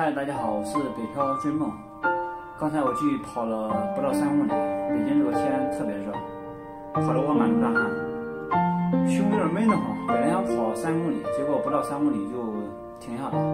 嗨大家好我是北漂追梦。刚才我去跑了不到三公里北京这个天特别热跑得我满头大汗胸有点闷得慌本来想跑三公里结果不到三公里就停下了。